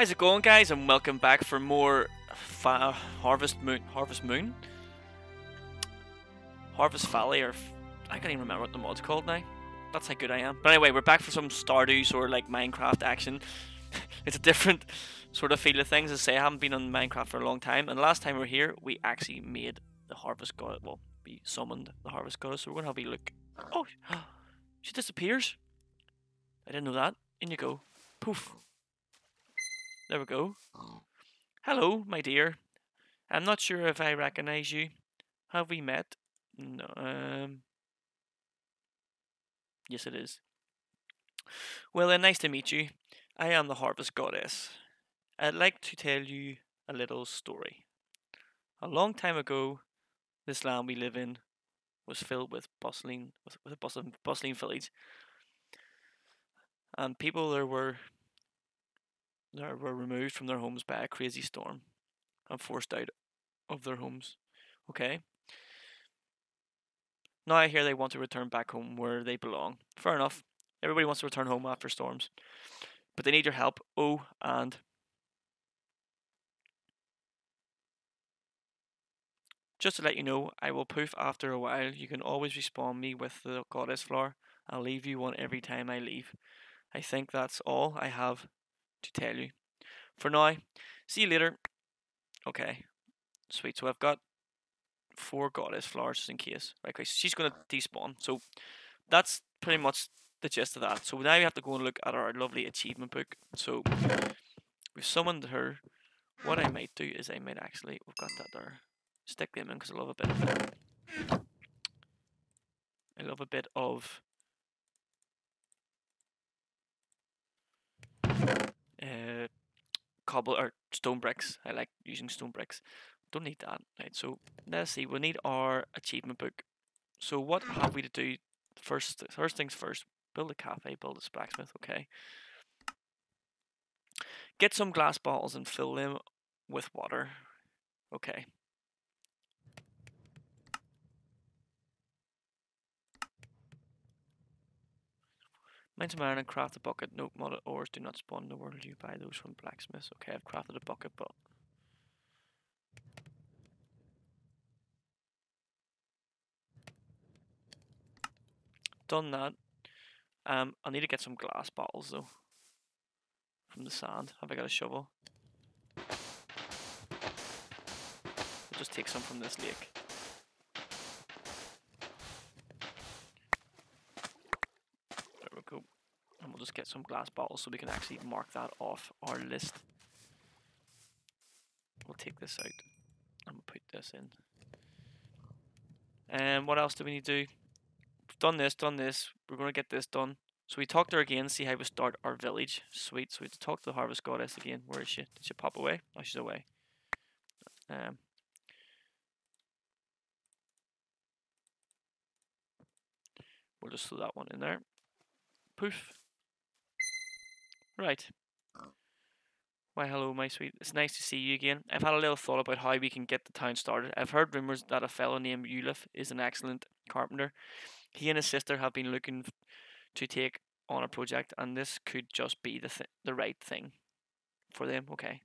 How's it going, guys? And welcome back for more fa- Harvest Moon. Harvest Moon? Harvest Valley, or I can't even remember what the mod's called now. That's how good I am. But anyway, we're back for some Stardew or like Minecraft action. it's a different sort of feel of things. As I say, I haven't been on Minecraft for a long time, and last time we were here, we actually made the Harvest God. Well, we summoned the Harvest Goddess, so we're gonna have a look. Oh, she disappears. I didn't know that. In you go. Poof. There we go. Hello, my dear. I'm not sure if I recognize you. Have we met? No. Um. Yes, it is. Well, then, nice to meet you. I am the Harvest Goddess. I'd like to tell you a little story. A long time ago, this land we live in was filled with bustling, with, with a bustling, bustling village, and people there were were removed from their homes by a crazy storm and forced out of their homes. Okay. Now I hear they want to return back home where they belong. Fair enough. Everybody wants to return home after storms. But they need your help. Oh, and just to let you know, I will poof after a while. You can always respawn me with the goddess flower. I'll leave you one every time I leave. I think that's all I have to tell you. For now, see you later. Okay, sweet. So I've got four goddess flowers in case. Right, okay, she's gonna despawn. So that's pretty much the gist of that. So now we have to go and look at our lovely achievement book. So we've summoned her. What I might do is I might actually we've got that there. Stick them in because I love a bit of I love a bit of uh, cobble or stone bricks. I like using stone bricks. Don't need that. Right, so let's see. We need our achievement book. So what have we to do? First, first things first. Build a cafe. Build a blacksmith. Okay. Get some glass bottles and fill them with water. Okay. Mine some iron and craft a bucket. Nope, modded ores do not spawn in the world. You buy those from blacksmiths. Okay, I've crafted a bucket, but done that. Um, I need to get some glass bottles though. From the sand. Have I got a shovel? I'll just take some from this lake. There we go. And we'll just get some glass bottles so we can actually mark that off our list. We'll take this out and we'll put this in. And what else do we need to do? We've done this, done this. We're going to get this done. So we talked to her again, see how we start our village. Sweet. So we talk to the harvest goddess again. Where is she? Did she pop away? Oh, she's away. Um, we'll just throw that one in there. Poof. Right. Why, hello, my sweet. It's nice to see you again. I've had a little thought about how we can get the town started. I've heard rumours that a fellow named Yulif is an excellent carpenter. He and his sister have been looking to take on a project, and this could just be the th- the right thing for them. Okay.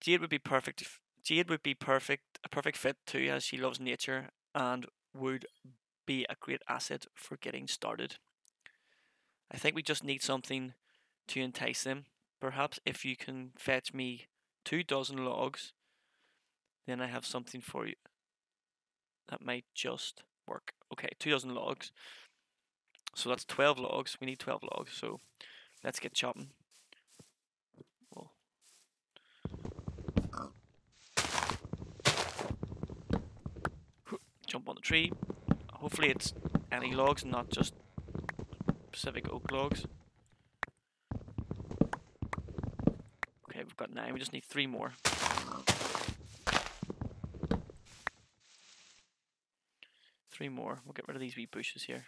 Jade would be perfect. Jade would be perfect, a perfect fit too, as she loves nature and would be a great asset for getting started. I think we just need something to entice them. Perhaps if you can fetch me two dozen logs, then I have something for you that might just work. Okay, two dozen logs. So that's 12 logs. We need 12 logs. So let's get chopping. Jump on the tree. Hopefully it's any logs, and not just Pacific oak logs. Okay, we've got nine. We just need three more. Three more. We'll get rid of these wee bushes here.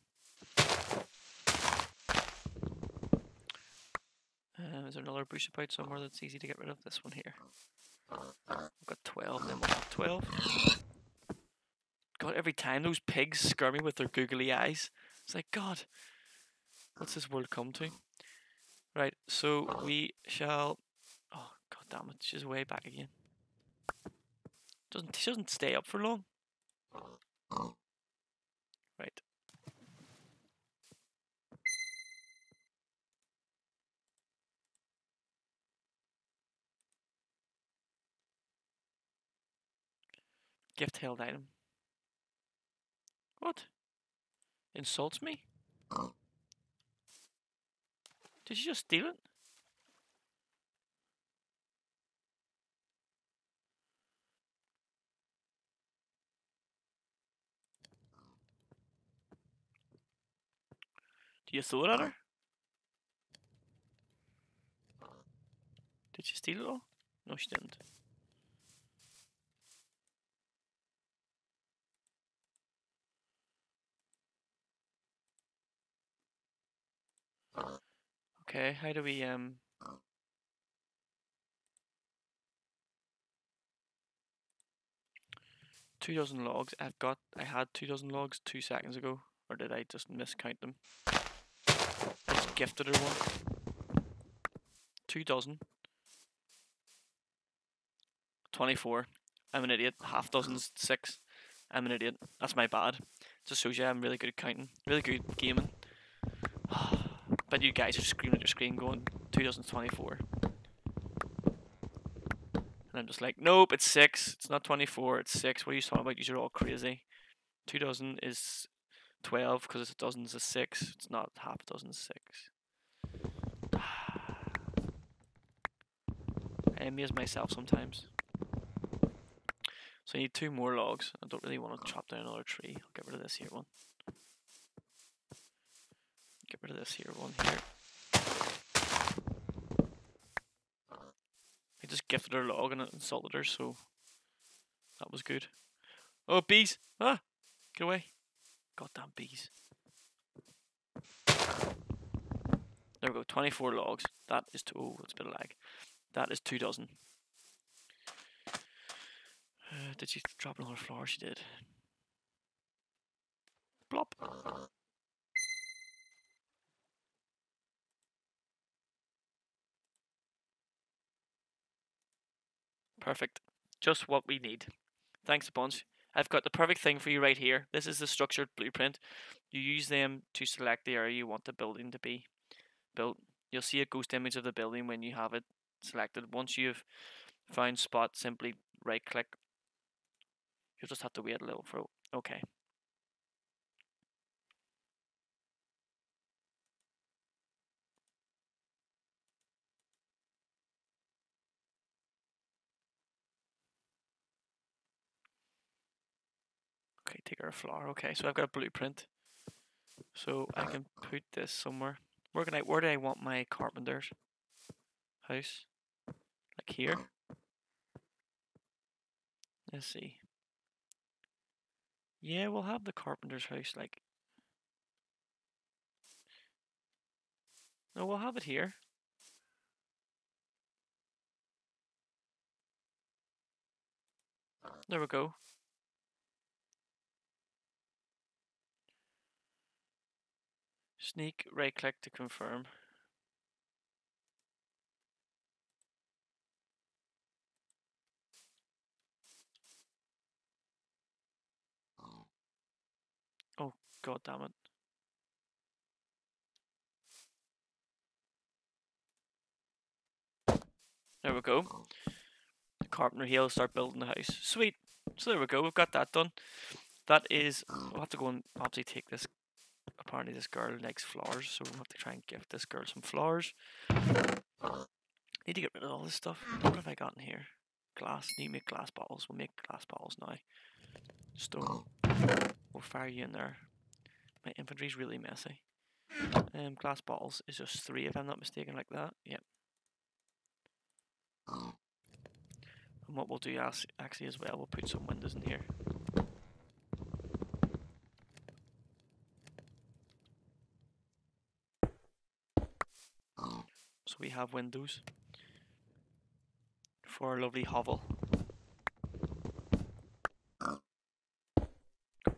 Uh, is there another bush about somewhere that's easy to get rid of? This one here. We've got 12, then we'll have 12. God, every time those pigs scare me with their googly eyes. It's like, God, what's this world come to? Right, so we shall. Oh god damn it! She's way back again. Doesn't she doesn't stay up for long. Right. Gift held item. What? Insults me? Did you just steal it? Do you throw it at her? Did she steal it all? No, she didn't. Okay, how do we um two dozen logs. I've got I had two dozen logs two seconds ago. Or did I just miscount them? I just gifted her one. Two dozen. Twenty-four. I'm an idiot. Half dozen's six. I'm an idiot. That's my bad. Just shows you I'm really good at counting. Really good gaming. but you guys are screaming at your screen going 2024. And I'm just like, nope, it's six. It's not 24, it's six. What are you talking about? You're all crazy. Two dozen is 12 because a dozen is a six. It's not half a dozen is six. I amaze myself sometimes. So I need two more logs. I don't really want to chop down another tree. I'll get rid of this here one. Get rid of this here one here. I just gifted her log and it insulted her, so that was good. Oh, bees! Ah! Get away. Goddamn bees. There we go, 24 logs. That is two. Oh, it's a bit of lag. That is two dozen. Uh, did she drop another flower? She did. Blop. Perfect. Just what we need. Thanks a bunch. I've got the perfect thing for you right here. This is the structured blueprint. You use them to select the area you want the building to be built. You'll see a ghost image of the building when you have it selected. Once you've found spot, simply right click. You'll just have to wait a little for okay. Our flower. Okay, so I've got a blueprint. So I can put this somewhere. Where can I where do I want my carpenter's house? Like here? Let's see. Yeah, we'll have the carpenter's house like No, we'll have it here. There we go. Sneak, right click to confirm. Oh, god damn it. There we go. The carpenter here start building the house. Sweet. So there we go, we've got that done. That is, we'll have to go and obviously take this apparently this girl likes flowers, so we'll have to try and give this girl some flowers. Need to get rid of all this stuff. What have I got in here? Glass. Need to make glass bottles. We'll make glass bottles now. Stone. We'll fire you in there. My inventory's really messy. Um, glass bottles is just three if I'm not mistaken, like that. Yep. And what we'll do actually as well, we'll put some windows in here. We have windows for our lovely hovel.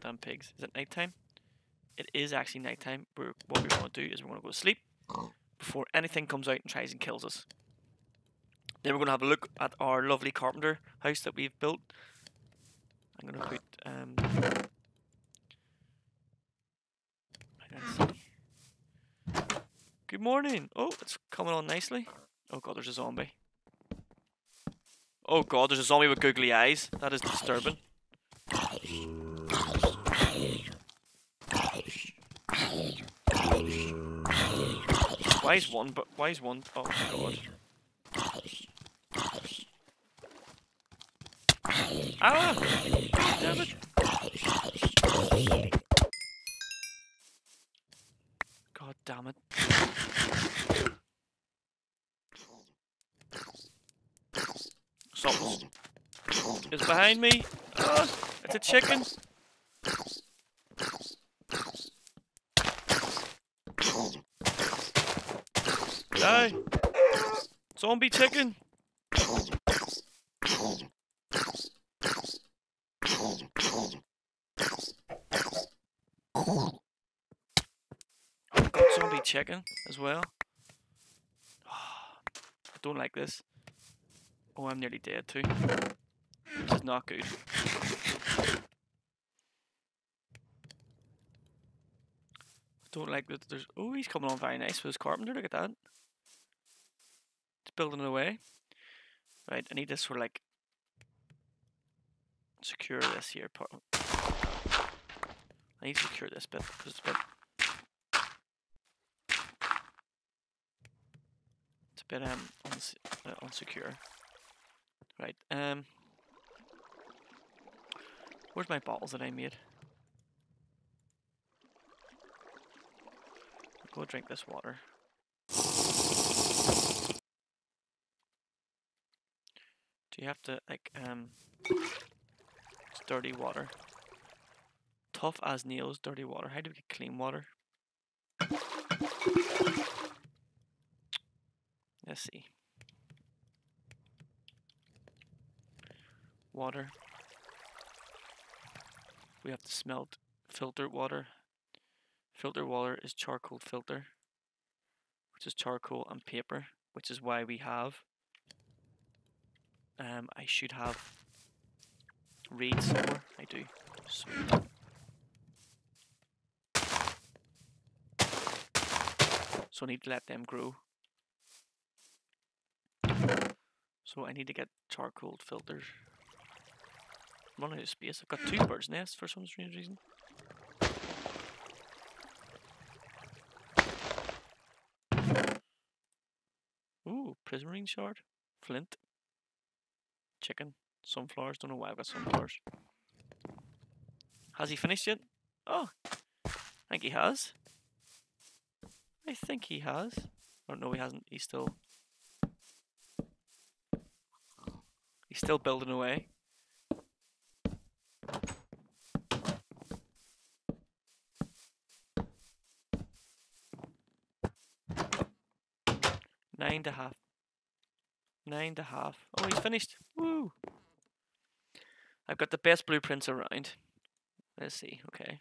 Damn pigs. Is it nighttime? It is actually nighttime. We're, what we want to do is we want to go to sleep before anything comes out and tries and kills us. Then we're going to have a look at our lovely carpenter house that we've built. I'm going to put um, Good morning. Oh, it's coming on nicely. Oh god, there's a zombie. Oh god, there's a zombie with googly eyes. That is disturbing. Why is one but why is one oh god. Ah! Damn it! God damn it. Something is behind me. Ah, it's a chicken. Die. Zombie chicken. Got zombie chicken as well. I don't like this. Oh, I'm nearly dead too. This is not good. Don't like that there's... Oh, he's coming on very nice with his carpenter, look at that. It's building away. Right, I need this for like... Secure this here part. I need to secure this bit, because it's a bit... It's a bit um, uns uh, unsecure. Right, um... Where's my bottles that I made? Go drink this water. Do you have to, like, um... It's dirty water. Tough as nails, dirty water. How do we get clean water? Let's see. Water. We have to smelt filtered water. Filter water is charcoal filter, which is charcoal and paper, which is why we have. Um, I should have reed somewhere. I do. Sweet. So I need to let them grow. So I need to get charcoal filters. Running out of space. I've got two birds' nests for some strange reason. Ooh, prismarine shard, flint, chicken, sunflowers. Don't know why I've got sunflowers. Has he finished yet? Oh, I think he has. I think he has. Oh no, he hasn't. He's still. He's still building away. A half. Nine a half. Oh, he's finished. Woo! I've got the best blueprints around. Let's see. Okay.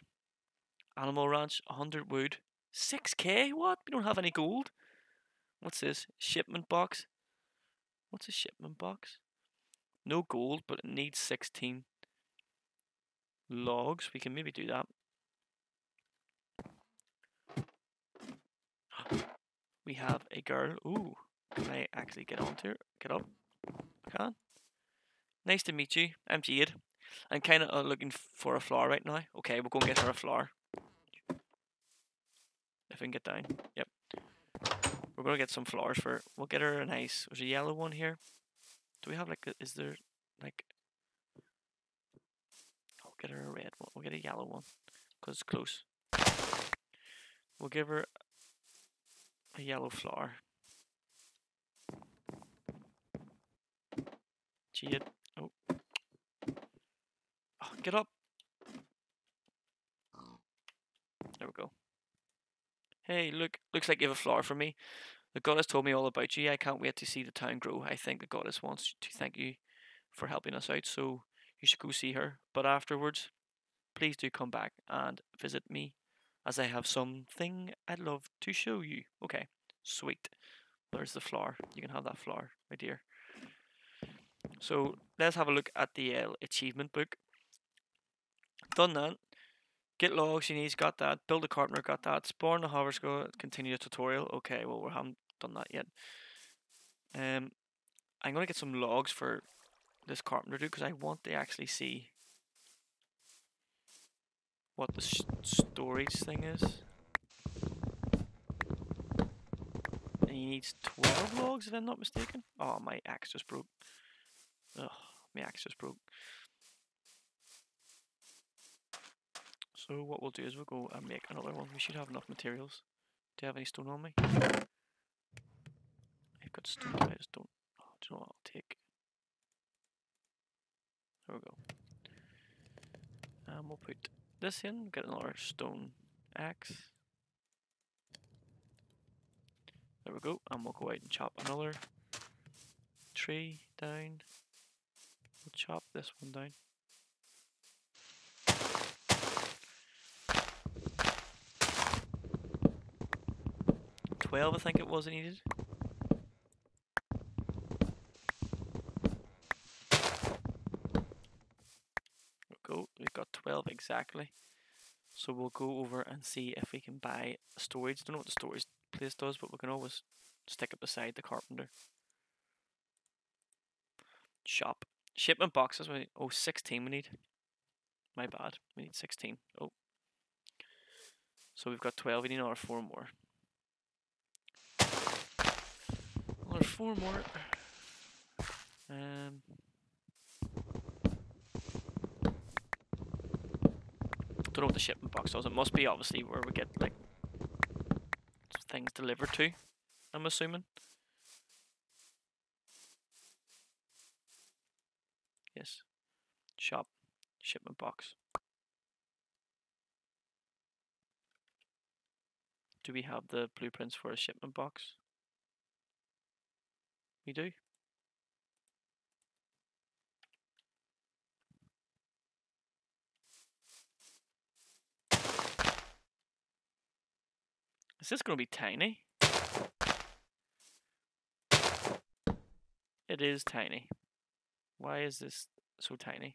Animal Ranch, 100 wood. 6k? What? We don't have any gold. What's this? Shipment box. What's a shipment box? No gold, but it needs 16 logs. We can maybe do that. we have a girl. Ooh, can I actually get onto her? Get up? I can. Nice to meet you. I'm Jade. I'm kind of uh, looking for a flower right now. Okay, we'll go and get her a flower. If I can get down. Yep. We're going to get some flowers for We'll get her a nice... There's a yellow one here. Do we have like... Is there like... I'll get her a red one. We'll get a yellow one. Because it's close. We'll give her a yellow flower. Cheat. Oh. oh. Get up. There we go. Hey, look. Looks like you have a flower for me. The goddess told me all about you. I can't wait to see the town grow. I think the goddess wants to thank you for helping us out, so you should go see her. But afterwards, please do come back and visit me as I have something I'd love to show you. Okay, Sweet. There's the flower. You can have that flower, my dear. So let's have a look at the uh, achievement book. Done that. Get logs you need, got that. Build a carpenter, got that. Spawn the harvest go, continue the tutorial. Okay, well we haven't done that yet. Um, I'm gonna get some logs for this carpenter do because I want to actually see what the storage thing is. And he needs 12 logs if I'm not mistaken. Oh, my axe just broke. Ugh, my axe just broke. So what we'll do is we'll go and make another one. We should have enough materials. Do you have any stone on me? I've got stone, I just don't... Oh, do you know what I'll take? There we go. And we'll put this in, get another stone axe. There we go, and we'll go out and chop another tree down. Chop this one down. 12 I think it was needed. Go, we've got 12 exactly. So we'll go over and see if we can buy storage. Don't know what the storage place does, but we can always stick it beside the carpenter. Shop. Shipment boxes. Oh, 16 we need. My bad. We need 16. Oh. So we've got 12. We need another 4 more. there's four more. Um, don't know what the shipment box does. It must be obviously where we get like things delivered to. I'm assuming. Yes. Shop. Shipment box. Do we have the blueprints for a shipment box? We do. Is this going to be tiny? It is tiny. Why is this so tiny?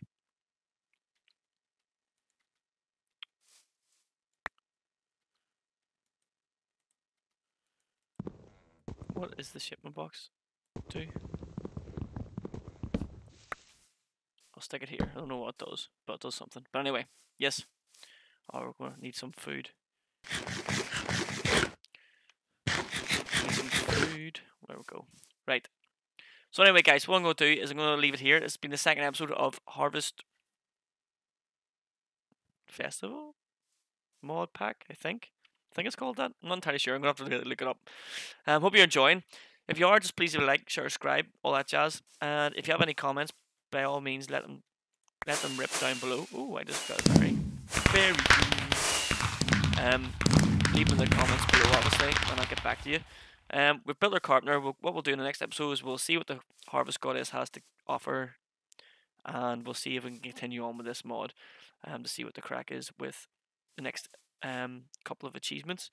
What is the shipment box? do. I'll stick it here. I don't know what it does, but it does something. But anyway, yes. Oh, we're going to need some food. Need some food. There we go. Right. So anyway, guys, what I'm going to do is I'm going to leave it here. It's been the second episode of Harvest Festival mod pack, I think. I think it's called that. I'm not entirely sure. I'm going to have to look it up. Um, hope you're enjoying. If you are, just please leave a like, share, subscribe, all that jazz. And if you have any comments, by all means, let them let them rip down below. Oh, I just got a very, very Um, leave them in the comments below, obviously, and I'll get back to you. Um, built our carpenter. We'll, what we'll do in the next episode is we'll see what the Harvest Goddess has to offer, and we'll see if we can continue on with this mod, um, to see what the crack is with the next um couple of achievements.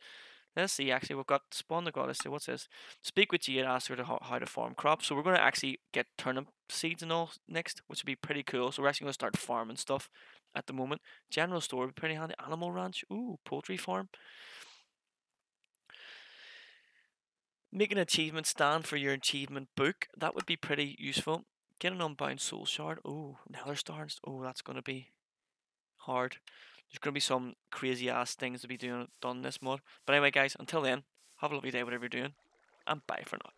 Let's see, actually, we've got Spawn the Goddess. So what's this? Speak with G and ask her to how, how to farm crops. So we're going to actually get turnip seeds and all next, which would be pretty cool. So we're actually going to start farming stuff at the moment. General store would be pretty handy. Animal ranch. Ooh, poultry farm. Make an achievement stand for your achievement book. That would be pretty useful. Get an unbound soul shard. Oh, nether stars. Oh, that's going to be hard. There's going to be some crazy ass things to be doing done this mod. But anyway, guys, until then, have a lovely day, whatever you're doing, and bye for now.